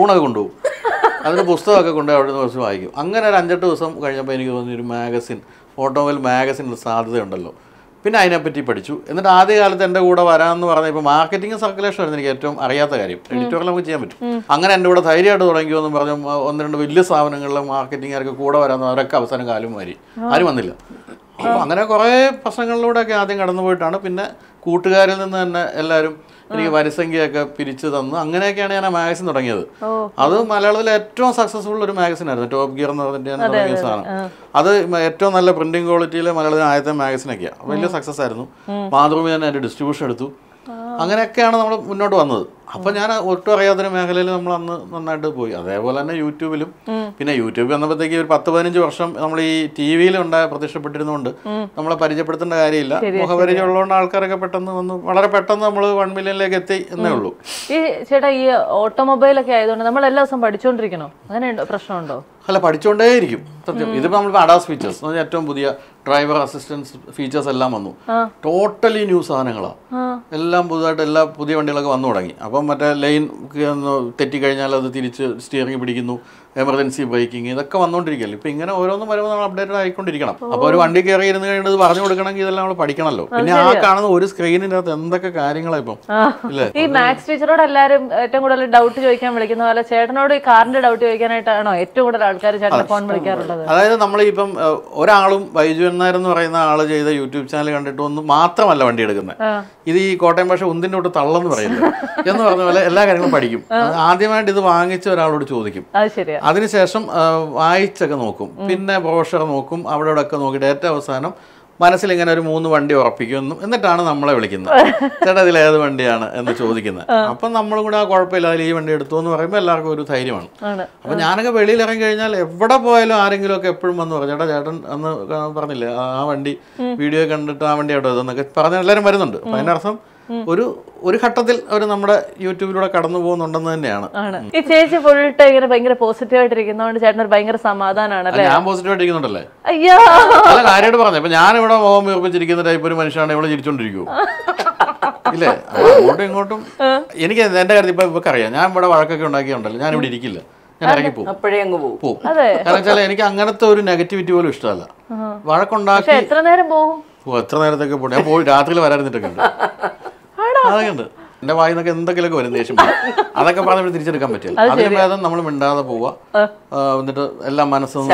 ഊണൊക്കെ കൊണ്ടുപോകും. അതിന് പുസ്തകമൊക്കെ കൊണ്ട് അവിടെ നിന്ന് കുറച്ച് വായിക്കും. അങ്ങനെ ഒരു അഞ്ചെട്ട് ദിവസം കഴിഞ്ഞപ്പോൾ എനിക്ക് തോന്നി ഒരു മാഗസിൻ ഓട്ടോമൊബൈൽ മാഗസിനിൽ സാധ്യതയുണ്ടല്ലോ. പിന്നെ അതിനെപ്പറ്റി പഠിച്ചു. എന്നിട്ട് ആദ്യ കാലത്ത് എന്റെ കൂടെ വരാമെന്ന് പറഞ്ഞ ഇപ്പോൾ മാർക്കറ്റിംഗ് സർക്കുലേഷൻ ആയിരുന്നു എനിക്ക് ഏറ്റവും അറിയാത്ത കാര്യം. എഡിറ്റോറിയൽ നമുക്ക് ചെയ്യാൻ പറ്റും. അങ്ങനെ എന്റെ കൂടെ ധൈര്യമായിട്ട് തുടങ്ങിയോന്ന് പറഞ്ഞു ഒന്ന് രണ്ട് വലിയ സ്ഥാപനങ്ങളിലെ മാർക്കറ്റിംഗുകാർക്ക് കൂടെ വരാമെന്ന് അവരൊക്കെ അവസാനം കാലം മാറി ആരും വന്നില്ല. അപ്പോൾ അങ്ങനെ കുറേ പ്രശ്നങ്ങളിലൂടെയൊക്കെ ആദ്യം കടന്നു പോയിട്ടാണ് പിന്നെ കൂട്ടുകാരിൽ നിന്ന് തന്നെ എല്ലാവരും എനിക്ക് വരിസംഖ്യയൊക്കെ പിരിച്ചു തന്നു. അങ്ങനെയൊക്കെയാണ് ഞാൻ ആ മാഗസിൻ തുടങ്ങിയത്. അത് മലയാളത്തിലെ ഏറ്റവും സക്സസ്ഫുൾ ഒരു മാഗസിൻ ആയിരുന്നു. ടോപ്പ് ഗിയർ എന്ന് പറഞ്ഞിട്ട് ഞാൻ തുടങ്ങിയ സാധനം. അത് ഏറ്റവും നല്ല പ്രിന്റിംഗ് ക്വാളിറ്റിയിലെ മലയാളത്തിലെ ആദ്യത്തെ മാഗസിനൊക്കെയാണ് വലിയ സക്സസ് ആയിരുന്നു. മാതൃഭൂമി തന്നെ അതിന്റെ ഡിസ്ട്രിബ്യൂഷൻ എടുത്തു. അങ്ങനെയൊക്കെയാണ് നമ്മൾ മുന്നോട്ട് വന്നത്. അപ്പൊ ഞാൻ ഒട്ടും അറിയാത്തൊരു മേഖലയിൽ നമ്മൾ അന്ന് നന്നായിട്ട് പോയി. അതേപോലെ തന്നെ യൂട്യൂബിലും. പിന്നെ യൂട്യൂബ് വന്നപ്പോഴത്തേക്ക് ഒരു പത്ത് പതിനഞ്ച് വർഷം നമ്മൾ ഈ ടി വിയിൽ ഉണ്ടായ പ്രത്യക്ഷപ്പെട്ടിരുന്നുകൊണ്ട് നമ്മളെ പരിചയപ്പെടുത്തേണ്ട കാര്യമില്ല. മുഖപരിചയം ഉള്ളതുകൊണ്ട് ആൾക്കാരൊക്കെ പെട്ടെന്ന് വന്ന് വളരെ പെട്ടെന്ന് നമ്മൾ വൺ മില്യണിലേക്ക് എത്തി എന്നേ ഉള്ളൂ. ഈ ചേട്ടാ ഈ ഓട്ടോമൊബൈലൊക്കെ ആയതുകൊണ്ട് നമ്മൾ എല്ലാ ദിവസം പഠിച്ചുകൊണ്ടിരിക്കണോ അങ്ങനെ ഉണ്ടോ പ്രശ്നമുണ്ടോ? അല്ല പഠിച്ചുകൊണ്ടേയിരിക്കും സത്യം. ഇതിപ്പോൾ നമ്മൾ അഡാസ് ഫീച്ചേഴ്സ്. എന്ന് പറഞ്ഞാൽ ഏറ്റവും പുതിയ ഡ്രൈവർ അസിസ്റ്റൻസ് ഫീച്ചേഴ്സ് എല്ലാം വന്നു. ടോട്ടലി ന്യൂ സാധനങ്ങളാണ് എല്ലാം പുതുതായിട്ട് എല്ലാ പുതിയ വണ്ടികളൊക്കെ വന്നു തുടങ്ങി. അപ്പം മറ്റേ ലൈൻ തെറ്റിക്കഴിഞ്ഞാൽ അത് തിരിച്ച് സ്റ്റിയറിംഗ് പിടിക്കുന്നു. എമർജൻസി ബ്രേക്കിംഗ് ഇതൊക്കെ വന്നുകൊണ്ടിരിക്കുകയല്ലേ ഇപ്പം ഇങ്ങനെ ഓരോന്നും വരുമ്പോൾ നമ്മൾ അപ്ഡേറ്റഡ് ആയിക്കൊണ്ടിരിക്കണം. അപ്പോൾ ഒരു വണ്ടി കയറി ഇരുന്ന് കഴിഞ്ഞത് പറഞ്ഞു കൊടുക്കണമെങ്കിൽ ഇതെല്ലാം നമ്മൾ പഠിക്കണല്ലോ പിന്നെ ആ കാണുന്ന ഒരു സ്ക്രീനിന്റെ അകത്ത് എന്തൊക്കെ കാര്യങ്ങളാ ഇപ്പം? ഇല്ലേ? ഈ മാത്സ് ടീച്ചറോട് എല്ലാവരും ഏറ്റവും കൂടുതൽ ഡൗട്ട് ചോദിക്കാൻ വിളിക്കുന്ന പോലെ ചേട്ടനോട് ഈ കാറിന്റെ ഡൗട്ട് ചോദിക്കാനായിട്ടാണോ ഏറ്റവും കൂടുതൽ ആൾക്കാർ ചേട്ടൻ ഫോൺ വിളിക്കാറുള്ളത്? അതായത് നമ്മൾ ഇപ്പം ഒരാളും ബൈജു എന്നാർ എന്ന് പറയുന്ന ആൾ ചെയ്ത യൂട്യൂബ് ചാനൽ കണ്ടിട്ട് ഒന്നും മാത്രമല്ല വണ്ടി എടുക്കുന്നത്. ഇത് ഈ കോട്ടയം ഭാഷ ഉന്തിന്റെ തൊട്ട് തള്ളെന്ന് പറയുന്നത് എന്ന് പറഞ്ഞ പോലെ എല്ലാ കാര്യങ്ങളും പഠിക്കും. ആദ്യമായിട്ട് ഇത് വാങ്ങിച്ച ഒരാളോട് ചോദിക്കും. അതിനുശേഷം വായിച്ചൊക്കെ നോക്കും. പിന്നെ പോഷക നോക്കും. അവിടെ ഇവിടെ ഒക്കെ നോക്കിയിട്ട് ഏറ്റവും അവസാനം മനസ്സിൽ ഇങ്ങനെ ഒരു മൂന്ന് വണ്ടി ഉറപ്പിക്കുന്നു. എന്നിട്ടാണ് നമ്മളെ വിളിക്കുന്നത്. ചേട്ടാ ഇതിൽ ഏത് വണ്ടിയാണ് എന്ന് ചോദിക്കുന്നത്. അപ്പം നമ്മളും കൂടെ ആ കുഴപ്പമില്ല. അതിൽ ഈ വണ്ടി എടുത്തു എന്ന് പറയുമ്പോൾ എല്ലാവർക്കും ഒരു ധൈര്യമാണ്. അപ്പം ഞാനൊക്കെ വെളിയിൽ ഇറങ്ങി കഴിഞ്ഞാൽ എവിടെ പോയാലും ആരെങ്കിലും ഒക്കെ എപ്പോഴും വന്ന് പറഞ്ഞു ചേട്ടാ ചേട്ടൻ അന്ന് പറഞ്ഞില്ലേ ആ ആ വണ്ടി വീഡിയോ കണ്ടിട്ട് ആ വണ്ടി എവിടെ? ഇതെന്നൊക്കെ പറഞ്ഞ എല്ലാവരും വരുന്നുണ്ട്. അപ്പം അതിന്റെ അർത്ഥം ഒരു ഒരു ഘട്ടത്തിൽ അവർ നമ്മുടെ യൂട്യൂബിലൂടെ കടന്നു പോകുന്നുണ്ടെന്ന് തന്നെയാണ്. ഈ ചേച്ചി ഫുൾ ടൈം ഇങ്ങനെ ഭയങ്കര പോസിറ്റീവ് ആയിട്ടിരിക്കുന്നതുകൊണ്ട് ചേട്ടൻ ഭയങ്കര സമാധാനമാണ് ഞാൻ പോസിറ്റീവായിട്ട് ഇരിക്കുന്നുണ്ടല്ലേ അയ്യോ. അല്ല കാര്യമായിട്ട് പറഞ്ഞു അപ്പൊ ഞാനിവിടെ മുഖം വിർപ്പിച്ചിരിക്കുന്ന ടൈപ്പ് ഒരു മനുഷ്യനാണ് ഇവിടെ ചിരിച്ചോണ്ടിരിക്കുവോ? ഇല്ലേ? അങ്ങോട്ടും ഇങ്ങോട്ടും എനിക്ക് എന്റെ കാര്യത്തിൽ ഇപ്പൊ ഇവർക്ക് അറിയാം ഞാൻ ഇവിടെ വഴക്കൊക്കെ ഉണ്ടാക്കിയുണ്ടല്ലോ ഞാൻ ഇവിടെ ഇരിക്കില്ല. ഞാൻ ഇറങ്ങി പോകും അപ്പോഴേ അങ്ങ് പോകും പോകും അതെ. കാരണം വെച്ചാൽ എനിക്ക് അങ്ങനത്തെ ഒരു നെഗറ്റിവിറ്റി പോലും ഇഷ്ടമല്ല. വഴക്കുണ്ടാക്കി എത്ര നേരം പോകും? എത്ര നേരത്തേക്ക് പോകും? ഞാൻ പോയി രാത്രിയിൽ വരാതിരുന്നിട്ടൊക്കെ ഉണ്ട്. അതൊക്കെ ഉണ്ട് എന്റെ വായിൽ നിന്നൊക്കെ എന്തെങ്കിലുമൊക്കെ വരും ദേഷ്യം. അതൊക്കെ പറഞ്ഞ് തിരിച്ചെടുക്കാൻ പറ്റില്ല. അതിന് ഭേദം നമ്മൾ മിണ്ടാതെ പോവുക എന്നിട്ട് എല്ലാം മനസ്സും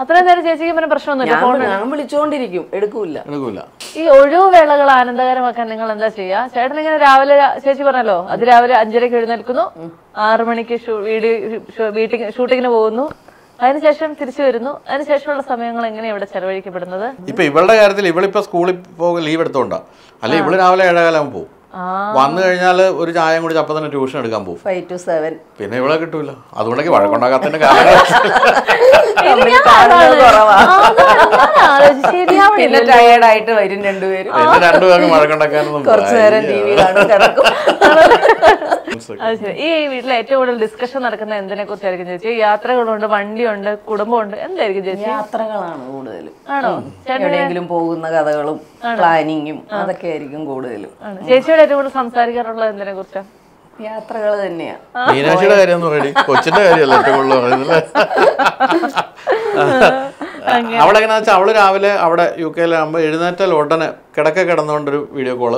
അത്ര നേരം ചേച്ചിക്ക് പിന്നെ പ്രശ്നമൊന്നുമില്ല ഞാൻ എടുക്കൂല. എടുക്കൂല. ഈ ഒഴിവ് വേളകൾ ആനന്ദകരമാക്കാൻ നിങ്ങൾ എന്താ ചെയ്യാ? ചേട്ടൻ ഇങ്ങനെ രാവിലെ ചേച്ചി പറഞ്ഞല്ലോ അത് രാവിലെ അഞ്ചരക്ക് എഴുന്നേൽക്കുന്നു ആറു മണിക്ക് ഷൂ- വീഡിയോ ഷൂട്ടിങ്ങിന് പോകുന്നു. അതിനുശേഷം തിരിച്ചു വരുന്നു. അതിനുശേഷമുള്ള സമയങ്ങൾ എങ്ങനെയാണ് ഇവിടെ ചെലവഴിക്കപ്പെടുന്നത്? ഇപ്പൊ ഇവളുടെ കാര്യത്തിൽ ഇവളിപ്പോ സ്കൂളിൽ പോകും ലീവ് എടുത്തോണ്ടാ. അല്ലെ ഇവൾ രാവിലെ ഏഴകാലം പോകും വന്നു കഴിഞ്ഞാൽ ഒരു ചായം കൂടി അപ്പം തന്നെ ട്യൂഷൻ എടുക്കാൻ പോകും ഫൈവ് ടു സെവൻ പിന്നെ ഇവിടെ കിട്ടൂല. അതുകൊണ്ടൊക്കെ വഴക്കുണ്ടാക്കാത്തതിന്റെ പിന്നെ ശരിയാവണില്ല ടയേർഡായിട്ട് വരും രണ്ടുപേരും പിന്നെ രണ്ടുപേർക്കും വഴക്കുണ്ടാക്കാനൊന്നും കുറച്ചു നേരം ടി വി കിടക്കും. അത് ശരി. ഈ വീട്ടിലെ ഏറ്റവും കൂടുതൽ ഡിസ്കഷൻ നടക്കുന്ന എന്തിനെ കുറിച്ചായിരിക്കും ചേച്ചി? യാത്രകളുണ്ട് വണ്ടിയുണ്ട് കുടുംബമുണ്ട് എന്തായിരിക്കും ചേച്ചി? യാത്രകളാണ് കൂടുതലും ആണോ? എവിടെയെങ്കിലും പോകുന്ന കഥകളും പ്ലാനിങ്ങും അതൊക്കെ ആയിരിക്കും കൂടുതലും ആണ്. ചേച്ചിയോട് ഏറ്റവും കൂടുതൽ സംസാരിക്കാറുള്ളത് എന്തിനെ കുറിച്ചാ? യാത്രകൾ തന്നെയാ. മീനാക്ഷിയുടെ കാര്യം പറയടി. കൊച്ചിന്റെ കാര്യമല്ല ഏറ്റവും കൂടുതൽ പറയുന്നത് അവിടെ എങ്ങനെയാ വെച്ചാൽ അവൾ രാവിലെ അവിടെ യു കെയിലാകുമ്പോൾ എഴുന്നേറ്റാൽ ഉടനെ കിടക്ക കിടന്നുകൊണ്ടൊരു വീഡിയോ കോൾ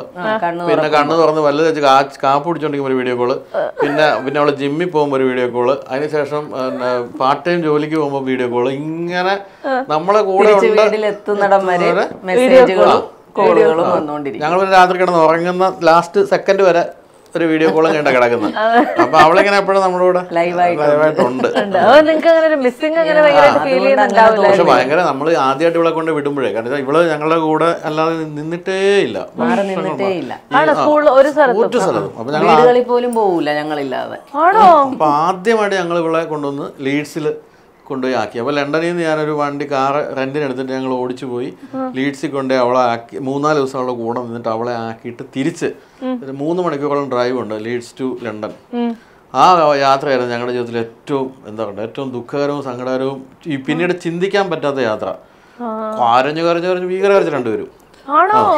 പിന്നെ കണ്ണ് തുറന്ന് വല്ല വെച്ച് കാ കാപ്പ് പിടിച്ചോണ്ടിരിക്കുമ്പോൾ ഒരു വീഡിയോ കോൾ പിന്നെ പിന്നെ അവൾ ജിമ്മിൽ പോകുമ്പോൾ ഒരു വീഡിയോ കോൾ അതിനുശേഷം പാർട്ട് ടൈം ജോലിക്ക് പോകുമ്പോൾ വീഡിയോ കോൾ ഇങ്ങനെ നമ്മളെ കൂടെ ഉണ്ട് ഞങ്ങൾ രാത്രി കിടന്ന് ഉറങ്ങുന്ന ലാസ്റ്റ് സെക്കൻഡ് വരെ ഒരു വീഡിയോ കോളും കണ്ട കിടക്കുന്നത്. അപ്പൊ അവളിങ്ങനെ എപ്പോഴും നമ്മുടെ കൂടെ ലൈവായിട്ടുണ്ട് പക്ഷെ ഭയങ്കര നമ്മൾ ആദ്യമായിട്ട് ഇവളെ കൊണ്ട് വിടുമ്പോഴേ കാരണം ഇവൾ ഞങ്ങളുടെ കൂടെ അല്ലാതെ നിന്നിട്ടേ ഇല്ല. ഒരു സ്ഥലത്തും. അപ്പൊ ഞങ്ങൾ പോലും ഞങ്ങളില്ലാതെ. അപ്പൊ ആദ്യമായിട്ട് ഞങ്ങൾ ഇവളെ കൊണ്ടുവന്ന് ലീഡ്സിൽ കൊണ്ടുപോയി ആക്കി. അപ്പോൾ ലണ്ടനിൽ നിന്ന് ഞാനൊരു വണ്ടി കാർ റെന്റിന് എടുത്തിട്ട് ഞങ്ങൾ ഓടിച്ചു പോയി. ലീഡ്സിൽ കൊണ്ടുപോയി അവളെ ആക്കി മൂന്നാൽ ദിവസം അവളെ കൂടെ നിന്നിട്ട് അവളെ ആക്കിയിട്ട് തിരിച്ച് ഒരു മൂന്ന് മണിക്കൂറോളം ഡ്രൈവ് ഉണ്ട് ലീഡ്സ് ടു ലണ്ടൻ ആ യാത്രയായിരുന്നു ഞങ്ങളുടെ ജീവിതത്തിൽ ഏറ്റവും എന്താ പറയുക ഏറ്റവും ദുഃഖകരവും സങ്കടകരവും ഈ പിന്നീട് ചിന്തിക്കാൻ പറ്റാത്ത യാത്ര. കരഞ്ഞു കരഞ്ഞു കരഞ്ഞു ഭീകര കരച്ച് രണ്ടുപേരും.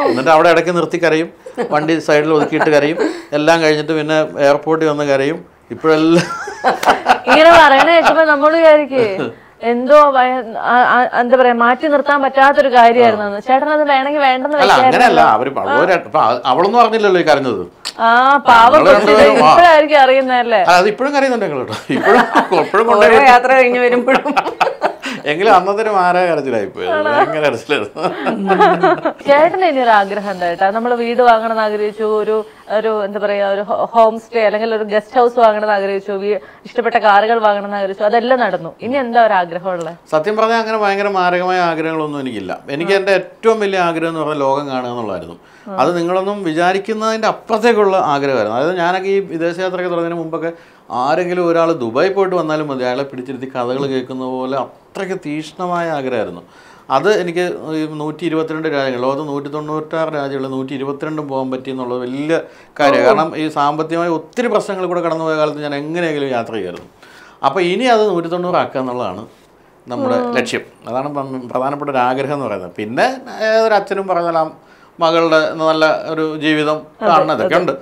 എന്നിട്ട് അവിടെ ഇടയ്ക്ക് നിർത്തി കരയും വണ്ടി സൈഡിൽ ഒതുക്കിയിട്ട് കരയും എല്ലാം കഴിഞ്ഞിട്ട് പിന്നെ എയർപോർട്ടിൽ വന്ന് കരയും. ഇപ്പോഴെല്ലാം ഇങ്ങനെ പറയണ കേൾക്കുമ്പോ നമ്മൾ വിചാരിക്കേ എന്തോ എന്താ പറയാ മാറ്റി നിർത്താൻ പറ്റാത്തൊരു കാര്യമായിരുന്നു ചേട്ടൻ അത് വേണമെങ്കിൽ വേണ്ടെന്ന് അങ്ങനെയല്ല അവർ അവളൊന്നും അറിഞ്ഞില്ലല്ലോ ഈ കരഞ്ഞത്. ആ പാവം. ഇപ്പോഴായിരിക്കും അറിയുന്നല്ലേ അത് ഇപ്പോഴും കരയുന്നുണ്ട് ഞങ്ങൾ ഇപ്പോഴും യാത്ര കഴിഞ്ഞു വരുമ്പോഴും. എങ്കിലും അന്നത്തെ ഒരു മാര കരച്ചിലായിപ്പോയി ഭയങ്കര കരച്ചിലായിരുന്നു. ചേട്ടന് ഇനി ഒരു ആഗ്രഹം എന്താ ചേട്ടാ നമ്മൾ വീട് വാങ്ങണം എന്ന് ആഗ്രഹിച്ചു ഒരു ഒരു എന്താ പറയാ ഒരു ഹോം സ്റ്റേ അല്ലെങ്കിൽ ഒരു ഗസ്റ്റ് ഹൗസ് വാങ്ങണം എന്ന് ആഗ്രഹിച്ചു ഇഷ്ടപ്പെട്ട കാറുകൾ വാങ്ങണം എന്ന് ആഗ്രഹിച്ചു. അതെല്ലാം നടന്നു. ഇനി എന്താ ഒരു ആഗ്രഹമുള്ളത്? സത്യം പറഞ്ഞാൽ അങ്ങനെ ഭയങ്കര മാരകമായ ആഗ്രഹങ്ങളൊന്നും എനിക്കില്ല. എനിക്ക് എന്റെ ഏറ്റവും വലിയ ആഗ്രഹം എന്ന് പറഞ്ഞാൽ ലോകം കാണുക എന്നുള്ളതായിരുന്നു. അത് നിങ്ങളൊന്നും വിചാരിക്കുന്നതിന്റെ അപ്പുറത്തേക്കുള്ള ആഗ്രഹമായിരുന്നു. അതായത് ഞാനൊക്കെ ഈ വിദേശയാത്രയൊക്കെ തുടങ്ങുന്നതിന് മുമ്പൊക്കെ ആരെങ്കിലും ഒരാൾ ദുബായ് പോയിട്ട് വന്നാലും മതി. അയാളെ പിടിച്ചിരുത്തി കഥകൾ കേൾക്കുന്ന പോലെ അത്രയ്ക്ക് തീഷ്ണമായ ആഗ്രഹമായിരുന്നു. അത് എനിക്ക് നൂറ്റി ഇരുപത്തിരണ്ട് രാജ്യങ്ങൾ ലോകത്ത് നൂറ്റി തൊണ്ണൂറ്റാറ് രാജ്യങ്ങളിൽ നൂറ്റി ഇരുപത്തിരണ്ടും പോകാൻ പറ്റി എന്നുള്ളത് വലിയ കാര്യമാണ്. കാരണം ഈ സാമ്പത്തികമായി ഒത്തിരി പ്രശ്നങ്ങൾ കൂടെ കടന്നുപോയ കാലത്ത് ഞാൻ എങ്ങനെയെങ്കിലും യാത്ര ചെയ്യുമായിരുന്നു അപ്പോൾ ഇനി അത് നൂറ്റി തൊണ്ണൂറാക്കുക എന്നുള്ളതാണ് നമ്മുടെ ലക്ഷ്യം. അതാണ് പ്രധാനപ്പെട്ട ഒരു ആഗ്രഹം എന്ന് പറയുന്നത്. പിന്നെ ഏതൊരു അച്ഛനും പറഞ്ഞാൽ മകളുടെ നല്ല ഒരു ജീവിതം കാണുന്നതൊക്കെ ഉണ്ട്.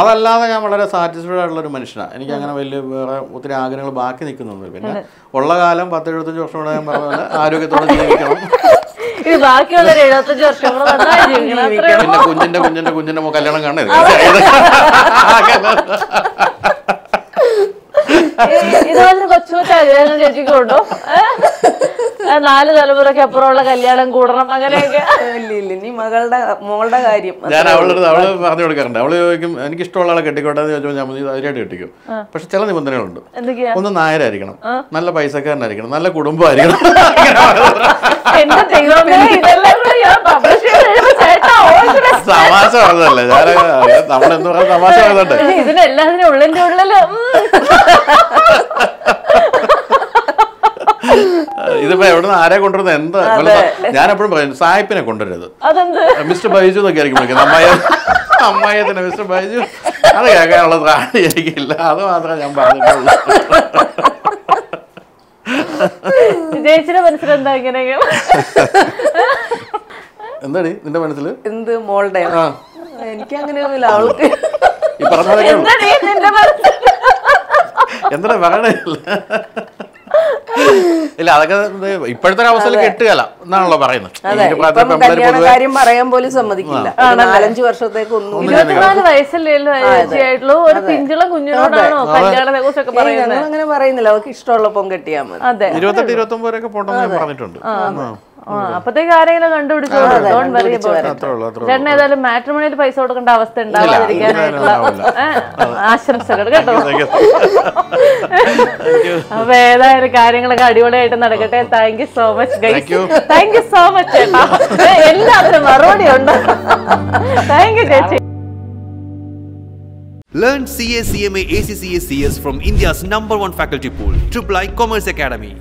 അതല്ലാതെ ഞാൻ വളരെ സാറ്റിസ്ഫൈഡ് ആയിട്ടുള്ള ഒരു മനുഷ്യനാണ് എനിക്ക് അങ്ങനെ വലിയ വേറെ ഒത്തിരി ആഗ്രഹങ്ങൾ ബാക്കി നിൽക്കുന്നൊന്നുമില്ല. പിന്നെ ഉള്ള കാലം പത്ത് എഴുപത്തഞ്ച് വർഷം കൂടെ ഞാൻ പറഞ്ഞ പോലെ ആരോഗ്യത്തോടെ ജീവിക്കണം. ബാക്കിയുള്ള എഴുപത്തഞ്ച് വർഷം പിന്നെ കുഞ്ഞിന്റെ കുഞ്ഞിന്റെ കുഞ്ഞിന്റെ കല്യാണം കാണരുത് ഇതുപോലെ കൊച്ചു കൊച്ചു ആഗ്രഹങ്ങൾ ചേച്ചിക്കുണ്ടോ നാല് തലമുറയ്ക്ക് അപ്പുറമുള്ള കല്യാണം കൂടണം അങ്ങനെയൊക്കെ. ഇല്ല ഇല്ല നീ മകളുടെ മോളുടെ കാര്യം. ഞാൻ അവളോട് അവൾ പറഞ്ഞു കൊടുക്കാറുണ്ട്. അവൾ ചോദിക്കും എനിക്ക് ഇഷ്ടമുള്ള ആളെ കെട്ടിക്കോട്ടെ എന്ന് ചോദിച്ചപ്പോൾ ഞാൻ അതിനായിട്ട് ധൈര്യമായിട്ട് കെട്ടിക്കും. പക്ഷെ ചില നിബന്ധനകളുണ്ട്. എന്തൊക്കെയാ? ഒന്ന് നായരായിരിക്കണം. നല്ല പൈസക്കാരനായിരിക്കണം. നല്ല കുടുംബമായിരിക്കണം. എന്റെ ദൈവമേ ഇതെല്ലാം കൂടി ഞാൻ publish ചേട്ടാ. തമാശ പറഞ്ഞതല്ലേ. ഞാൻ നമ്മളെന്ത് പറഞ്ഞ തമാശ പറഞ്ഞോട്ടെ ഇതിനെല്ലാത്തിനും ഉള്ളിന്റെ ഉള്ളിൽ. ഇതിപ്പോ എവിടുന്ന് ആരെ കൊണ്ടുവരുന്നത് എന്താ? ഞാൻ എപ്പോഴും പറയുന്നു സായിപ്പിനെ കൊണ്ടുവരരുത്. മിസ്റ്റർ ബൈജു എന്നൊക്കെ ആയിരിക്കും വിളിക്കുന്നത്. അമ്മായി അമ്മായി തന്നെ മിസ്റ്റർ ബൈജു. അത് കേൾക്കാനുള്ള ത്രാണി എനിക്കില്ല. അത് മാത്രമേ ഞാൻ പറഞ്ഞിട്ടുള്ളൂ. ചേച്ചിയുടെ മനസ്സിലെന്താ ഇങ്ങനെ? എന്താടി നിന്റെ മനസ്സിൽ എന്ത് മോളുടെ എനിക്ക് അങ്ങനെയൊന്നുമില്ല അവൾക്ക്. ഈ പറഞ്ഞതൊക്കെ എന്താ നിന്റെ മനസ്സിൽ എന്താ പറയണേ? ഇല്ല അതൊക്കെ ഇപ്പോഴത്തെ ഒരു അവസ്ഥയിൽ കെട്ടുകല എന്നാണല്ലോ പറയുന്നത്. കാര്യം പറയാൻ പോലും സമ്മതിക്കില്ല. നാലഞ്ചു വർഷത്തേക്ക് ഒന്നും ഇരുപത്തിനാല് ഒരു പിഞ്ചിളം കുഞ്ഞിനോടാണോ കല്യാണത്തെ കുറിച്ചൊക്കെ പറയുന്നത്? ഞങ്ങൾ അങ്ങനെ പറയുന്നില്ല. അവൾക്ക് ഇഷ്ടമുള്ളപ്പം കെട്ടിയാൽ മതി. ഇരുപത്തെട്ട് ഇരുപത്തി ഒമ്പത് വരെയൊക്കെ പോട്ടെന്ന് പറഞ്ഞിട്ടുണ്ട്. അപ്പത്തേക്ക് ആരെങ്കിലും കണ്ടുപിടിച്ചോ ഡോണ്ട് വറി അത്രേ ഉള്ളൂ അത്രേ ചേട്ടൻ ഏതായാലും മാട്രിമോണിയിൽ പൈസ കൊടുക്കേണ്ട അവസ്ഥ ഉണ്ടാവാതിരിക്കാനായിട്ടുള്ള ആശംസകൾ കേട്ടോ. അപ്പൊ ഏതായാലും കാര്യങ്ങളൊക്കെ അടിപൊളിയായിട്ട് നടക്കട്ടെ. Thank you so much guys. Thank you so much ചേട്ടാ. എല്ലാത്തിനും മറുപടി ഉണ്ട്. താങ്ക് യു ചേച്ചി. Learn CA, CMA, ACCA, CS from India's number one faculty pool, Triple I Commerce Academy.